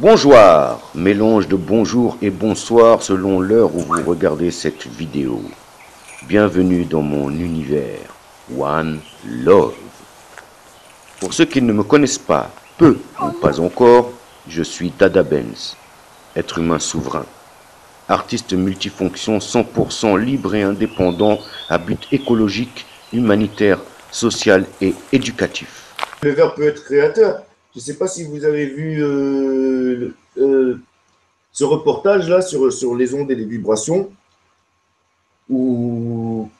Bonjour, mélange de bonjour et bonsoir selon l'heure où vous regardez cette vidéo. Bienvenue dans mon univers, One Love. Pour ceux qui ne me connaissent pas, peu ou pas encore, je suis Dada Benz, être humain souverain, artiste multifonction 100% libre et indépendant à but écologique, humanitaire, social et éducatif. Le verbe peut être créateur. Je ne sais pas si vous avez vu euh, euh, ce reportage-là sur, sur les ondes et les vibrations. Ou.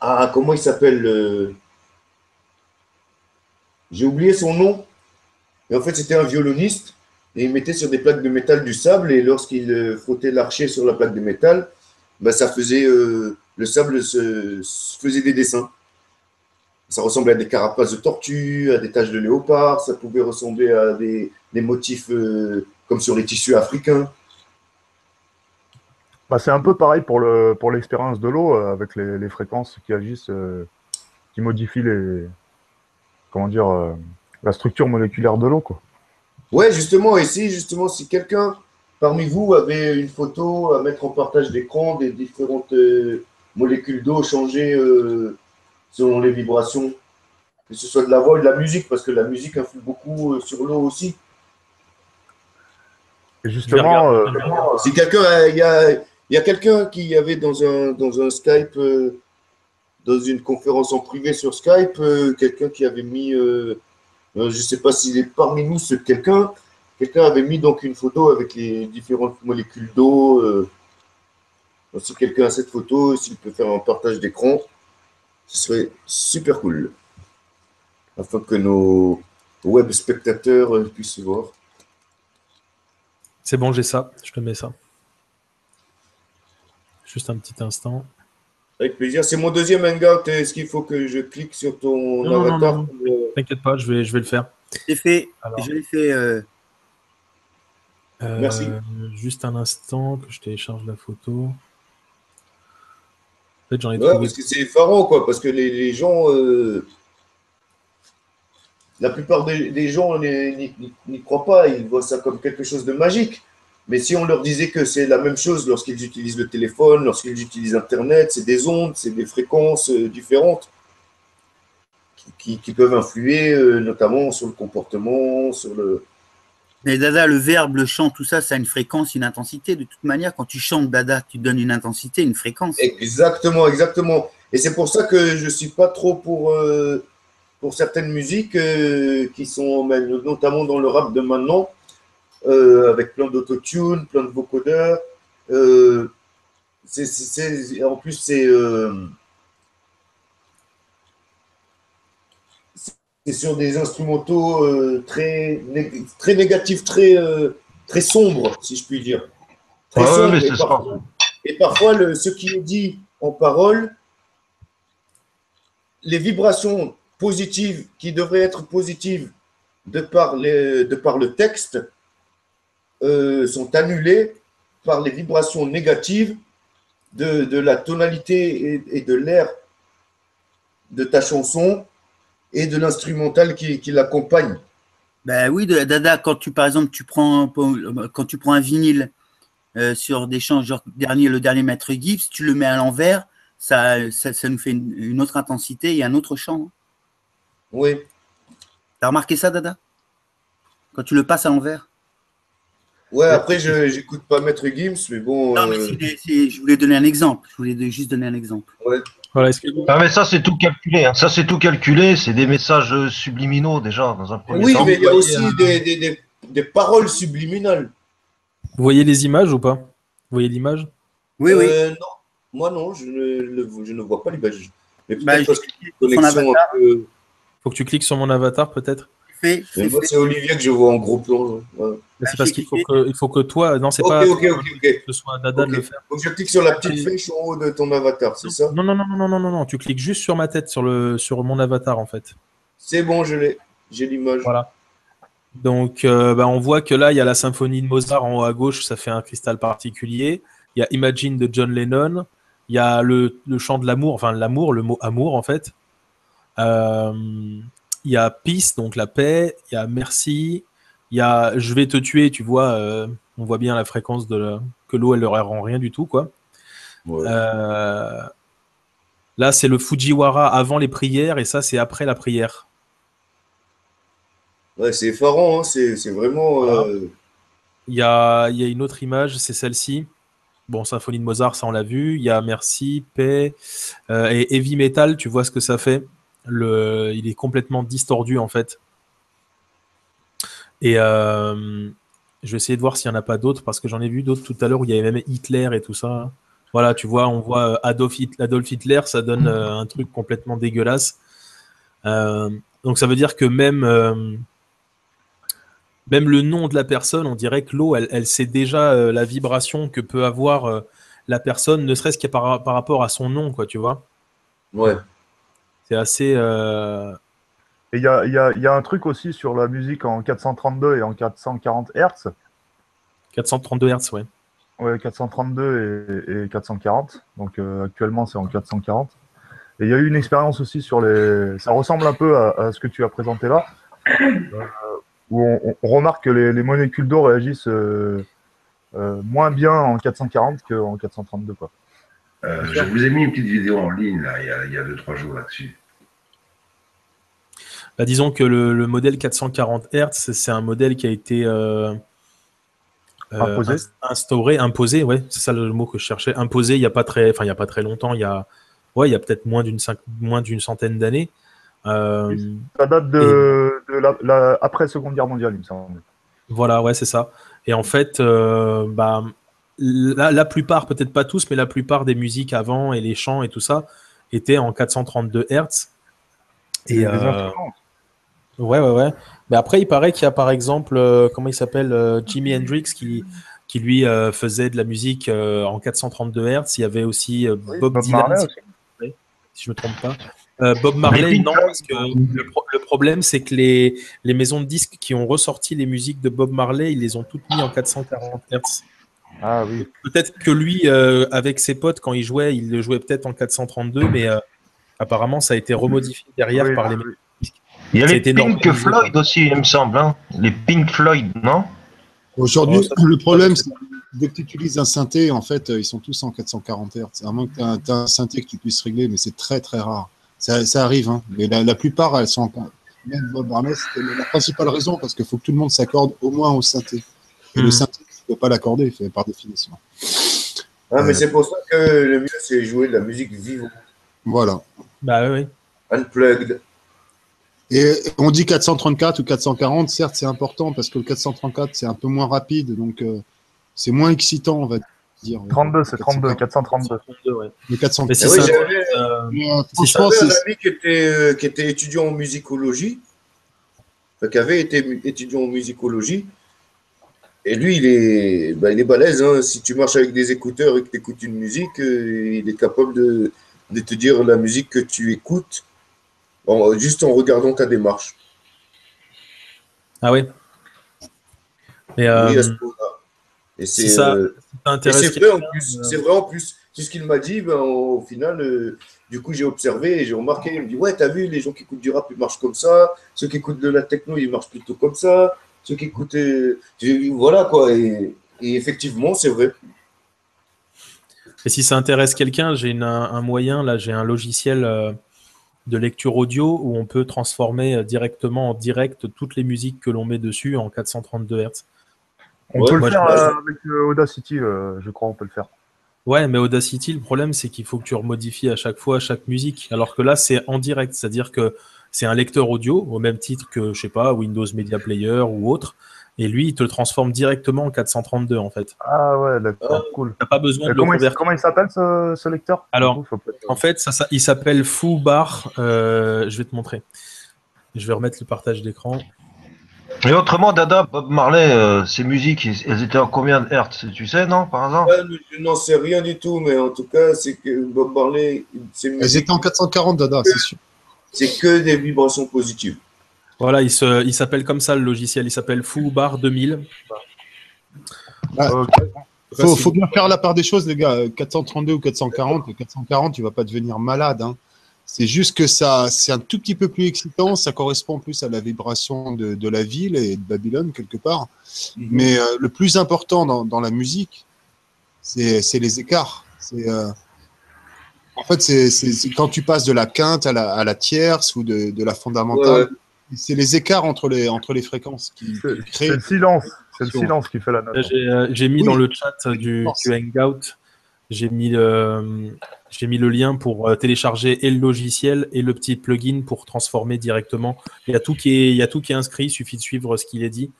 Ah, comment il s'appelle euh, J'ai oublié son nom. Et en fait, c'était un violoniste. Et il mettait sur des plaques de métal du sable. Et lorsqu'il frottait l'archer sur la plaque de métal, bah, ça faisait. le sable se, faisait des dessins. Ça ressemblait à des carapaces de tortues, à des taches de léopard, ça pouvait ressembler à des, motifs euh, comme sur les tissus africains. Bah, c'est un peu pareil pour, le, pour l'expérience de l'eau, euh, avec les, fréquences qui agissent, euh, qui modifient les, comment dire, la structure moléculaire de l'eau. Quoi. Ouais, justement, et si, justement, si quelqu'un parmi vous avait une photo à mettre en partage d'écran des différentes molécules d'eau changées selon les vibrations, que ce soit de la voix ou de la musique, parce que la musique influe beaucoup euh, sur l'eau aussi. Et justement, euh, si quelqu'un, il y a, y a quelqu'un qui avait dans un, dans un Skype, euh, dans une conférence en privé sur Skype, quelqu'un qui avait mis, je ne sais pas s'il est parmi nous, ce quelqu'un, quelqu'un avait mis donc une photo avec les différentes molécules d'eau. si quelqu'un a cette photo, s'il peut faire un partage d'écran, ce serait super cool. Afin que nos web spectateurs euh, puissent voir. C'est bon, j'ai ça. Je te mets ça. Juste un petit instant. Avec plaisir. C'est mon deuxième hangout. Est-ce qu'il faut que je clique sur ton avatar T'inquiète pas, je vais, je vais le faire. C'est fait. je l'ai fait. Euh, Merci. Juste un instant que je télécharge la photo j'en ai parce que c'est effarant, quoi, parce que les, gens. Euh, la plupart des, gens n'y croient pas, ils voient ça comme quelque chose de magique. Mais si on leur disait que c'est la même chose lorsqu'ils utilisent le téléphone, lorsqu'ils utilisent Internet, c'est des ondes, c'est des fréquences euh, différentes qui, peuvent influer euh, notamment sur le comportement, sur le, mais Dada, le verbe, le chant, tout ça, ça a une fréquence, une intensité. De toute manière, quand tu chantes Dada, tu donnes une intensité, une fréquence. Exactement, exactement. Et c'est pour ça que je ne suis pas trop pour, euh, certaines musiques euh, qui sont, notamment dans le rap de maintenant, euh, avec plein d'autotune, plein de vocodeurs. en plus, c'est c'est sur des instrumentaux euh, très, très négatifs, très, euh, très sombres, si je puis dire. Très et, parfois, le, ce qui est dit en parole, les vibrations positives qui devraient être positives de par, de par le texte euh, sont annulées par les vibrations négatives de, la tonalité et, et de l'air de ta chanson et de l'instrumental qui, qui l'accompagne. Ben oui, de Dada, quand tu, par exemple, tu prends, quand tu prends un vinyle euh, sur des chants, genre dernier, le dernier maître Gibbs, tu le mets à l'envers, ça, ça, nous fait une, autre intensité et un autre chant. Oui. T'as remarqué ça, Dada? Quand tu le passes à l'envers Ouais, après, je n'écoute pas Maître Gibbs, mais bon. Non, mais euh, je voulais donner un exemple. Je voulais juste donner un exemple. Ouais. Voilà, ah, mais ça, c'est tout calculé. Hein. Ça, c'est tout calculé. C'est des messages subliminaux, déjà, dans un premier Oui, mais il y a aussi des, des, des, paroles subliminales. Vous voyez les images ou pas? Vous voyez l'image? Oui, oui. Euh, non, moi, non, je ne, je ne vois pas l'image. Mais bah, Faut que tu cliques sur mon avatar, peut-être? C'est Olivier que je vois en gros plan. C'est parce qu'il faut que, il faut que toi, non, c'est pas ok, ok, ok. que ce soit Dada de le faire. Donc je clique sur la petite flèche en haut de ton avatar, c'est ça? non, non, non, non, non, non, non, tu cliques juste sur ma tête, sur, le, sur mon avatar en fait. C'est bon, je l'ai, j'ai l'image. Voilà. Donc, euh, bah, on voit que là, il y a la symphonie de Mozart en haut à gauche, ça fait un cristal particulier. Il y a Imagine de John Lennon. Il y a le, le chant de l'amour, enfin l'amour, le mot amour en fait. Euh, il y a peace, donc la paix, il y a merci, Il y a Je vais te tuer, tu vois, euh, on voit bien la fréquence de la- que l'eau, elle leur rend rien du tout, quoi. Ouais. Euh, Là, c'est le Fujiwara avant les prières et ça, c'est après la prière. Ouais, c'est effarant, hein, c'est vraiment. euh, Il y a, il y a une autre image, c'est celle-ci. Bon, Symphonie de Mozart, ça on l'a vu. Il y a Merci, Paix euh, et Heavy Metal, tu vois ce que ça fait. Le, il est complètement distordu en fait. Et euh, je vais essayer de voir s'il n'y en a pas d'autres parce que j'en ai vu d'autres tout à l'heure où il y avait même Hitler et tout ça. Voilà, tu vois, on voit euh, Adolf Hitler, ça donne euh, un truc complètement dégueulasse. Euh, donc ça veut dire que même même le nom de la personne, on dirait que l'eau, elle, elle sait déjà la vibration que peut avoir la personne, ne serait-ce que par, par rapport à son nom, quoi, tu vois. ouais. C'est assez. euh, Et il y a, il y a- il y a un truc aussi sur la musique en 432 et en 440 Hz. 432 Hz, ouais. Ouais, 432 et, et 440. Donc euh, actuellement, c'est en 440. Et il y a eu une expérience aussi sur les. Ça ressemble un peu à, à ce que tu as présenté là, euh, où on, remarque que les, les molécules d'eau réagissent euh, euh, moins bien en 440 qu'en 432. Quoi. Euh, je vous ai mis une petite vidéo en ligne là, il y a, il y a deux, trois jours là-dessus. Bah, disons que le, le modèle 440 Hz, c'est- un modèle qui a été euh, euh, Imposé. instauré, imposé, ouais, c'est ça le mot que je cherchais. Imposé, il n'y a pas très, enfin, il y a pas très longtemps. Il y a, ouais, il y a peut-être moins d'une moins d'une centaine d'années. Euh, Ça date de, de la, la- après Seconde Guerre mondiale, il me semble. Voilà, ouais, c'est ça. Et en fait, euh, bah, la, la plupart, peut-être pas tous, mais la plupart des musiques avant et les chants et tout ça étaient en 432 Hz. Et Des euh, instruments. Ouais, ouais, ouais. Mais après, il paraît qu'il y a par exemple, euh, comment il s'appelle, euh, Jimi Hendrix qui, qui lui euh, faisait de la musique en 432 Hz. Il y avait aussi Oui, Bob, Bob Dylan, Marley si, si je me trompe pas. Bob Marley, non, parce que le, pro- le problème, c'est que les, les maisons de disques qui ont ressorti les musiques de Bob Marley, ils les ont toutes mis en 440 Hz. Ah oui. Peut-être que lui, avec ses potes, quand il jouait, il le jouait peut-être en 432, mais apparemment, ça a été remodifié derrière Oui, par les. Il y a Ça a les été Pink Floyd aussi, il me semble. hein. Les Pink Floyd, non? Aujourd'hui, Oh, le problème, c'est que dès que tu utilises un synthé, en fait, euh, ils sont tous en 440 Hz. À moins que tu aies un synthé que tu puisses régler, mais c'est très très rare. Ça, ça arrive, hein. mais la, la plupart, elles sont en. Même Bob Marley, c'était la principale raison, parce qu'il faut que tout le monde s'accorde au moins au synthé. Et le Mhm. synthé, tu ne peux pas l'accorder, fait par définition. Ah, mais Euh. c'est pour ça que le mieux, c'est jouer de la musique vivante, Voilà. Bah oui. unplugged. Et on dit 434 ou 440, certes, c'est important parce que le 434, c'est un peu moins rapide, donc euh, c'est moins excitant, on va dire. 32, c'est 32, 432. 432, ouais. Le 440. Mais si Eh oui, ça- j'avais euh, euh, franchement, un c'est ami qui était, euh, qui était étudiant en musicologie, enfin, qui avait été étudiant en musicologie. Et lui, il est, bah, il est balèze. hein. Si tu marches avec des écouteurs et que tu écoutes une musique, euh, il est capable de, de te dire la musique que tu écoutes en- juste en regardant ta démarche. Ah oui. Mais euh, Oui, à ce point-là. Et c'est ça euh, et c'est vrai en plus. euh, C'est vrai en plus. C'est ce qu'il m'a dit. Ben, au final, euh, du coup, j'ai observé et j'ai remarqué. Il me dit Ouais, t'as vu, les gens qui écoutent du rap, ils marchent comme ça. Ceux qui écoutent de la techno, ils marchent plutôt comme ça. Ceux qui écoutent. euh, voilà quoi. Et, et effectivement, c'est vrai. Et si ça intéresse quelqu'un, j'ai un, un moyen, là, j'ai un logiciel euh, de lecture audio où on peut transformer euh, directement en direct toutes les musiques que l'on met dessus en 432 Hz. On Ouais, peut moi, le faire je- euh, avec euh, Audacity, euh, je crois, on peut le faire. Ouais, mais Audacity, le problème, c'est qu'il faut que tu remodifies à chaque fois chaque musique. Alors que là, c'est en direct, c'est-à-dire que c'est un lecteur audio, au même titre que, je sais pas, Windows Media Player ou autre. Et lui, il te le transforme directement en 432, en fait. Ah ouais, d'accord, cool. T'as pas besoin Et de le comment, il, convertir. comment il s'appelle ce, ce lecteur? Alors, coup, En fait, ça, ça- il s'appelle Foobar. Euh, je vais te montrer. Je vais remettre le partage d'écran. Et autrement, Dada, Bob Marley, euh, ses musiques, elles étaient en combien de hertz Tu sais, non, par hasard? Ouais, je n'en sais rien du tout, mais en tout cas, c'est que Bob Marley, c'est Elles étaient en 440, Dada, c'est sûr. c'est que des vibrations positives. Voilà, il se- il s'appelle comme ça le logiciel. Il s'appelle Foobar 2000. Ok. Faut, faut bien faire la part des choses, les gars. Euh, 432 ou 440, le 440, tu vas pas devenir malade. Hein. C'est juste que ça, c'est un tout petit peu plus excitant. Ça correspond plus à la vibration de, de la ville et de Babylone quelque part. Mhm. Mais euh, le plus important dans, dans la musique, c'est c'est les écarts. C'est euh, en fait, c'est c'est- c'est quand tu passes de la quinte à la, à la tierce ou de, de la fondamentale. C'est les écarts entre les, entre les fréquences qui, qui c'est créent. le silence. C'est le silence qui fait la note. J'ai euh, j'ai mis Oui. dans le chat du, du Hangout, j'ai mis, le- j'ai mis le lien pour euh, télécharger et le logiciel et le petit plugin pour transformer directement. Il y a tout qui est, il y a tout qui est inscrit, il suffit de suivre ce qu'il est dit.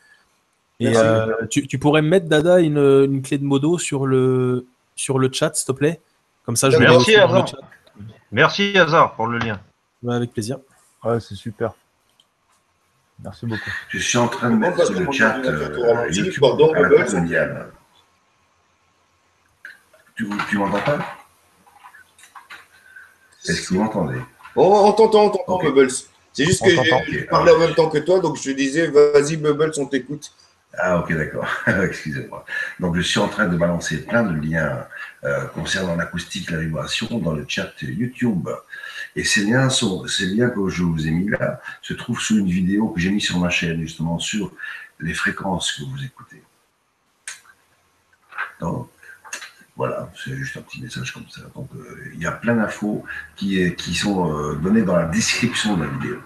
Et Merci. euh, tu, tu pourrais me mettre, Dada, une, une clé de modo sur le, sur le chat, s'il te plaît? Comme ça, je Merci, chat. Merci Hazard pour le lien. Ouais, avec plaisir. Ouais, c'est super. Merci beaucoup. Je suis en train de mettre sur le chat euh, YouTube pardon, à la place de. Tu, tu m'entends pas? Est-ce que vous m'entendez? Bon, on t'entend, on t'entend. Bubbles. C'est juste On que j'ai parlé en même temps que toi, donc je disais, vas-y, Bubbles, on t'écoute. Ah, ok, d'accord. Excusez-moi. Donc, je suis en train de balancer plein de liens euh, concernant l'acoustique, la vibration dans le chat YouTube. Et ces liens, sont, ces liens que je vous ai mis là se trouvent sous une vidéo que j'ai mise sur ma chaîne, justement, sur les fréquences que vous écoutez. Donc, voilà, c'est juste un petit message comme ça. Donc, euh, il y a plein d'infos qui, sont euh, données dans la description de la vidéo.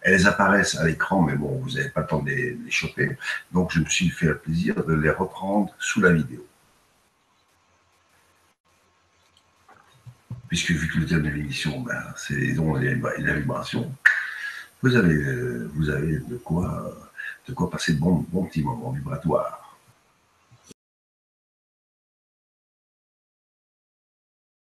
Elles apparaissent à l'écran, mais bon, vous n'avez pas le temps de les choper. Donc, je me suis fait le plaisir de les reprendre sous la vidéo. Puisque vu que le thème de l'émission, ben, c'est les ondes et la vibration, vous avez, euh, vous avez de quoi, de quoi passer de bons petits moments vibratoires.